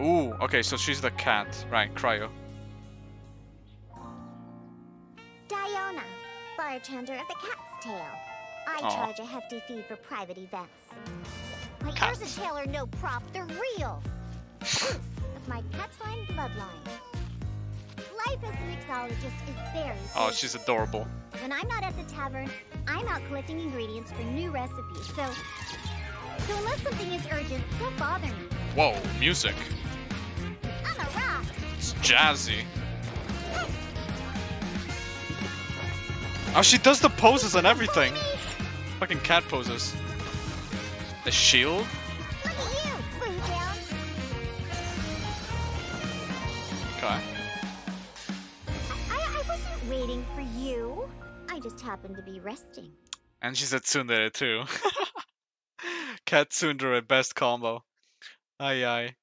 Ooh, okay, so she's the cat. Right, Cryo. Diona, bartender of the Cat's Tail. I Aw. charge a hefty fee for private events. My ears and tail are no prop, they're real. Proof of my Kätzlein bloodline. Life as a mixologist is very Oh, she's adorable. When I'm not at the tavern, I'm out collecting ingredients for new recipes, so... So unless something is urgent, don't bother me. Whoa, music. Jazzy. Oh, she does the poses and everything. Fucking cat poses. The shield? Look at you, Boo Down! Okay. I, I wasn't waiting for you. I just happened to be resting. And she's a tsundere too. cat tsundere, best combo. Aye aye.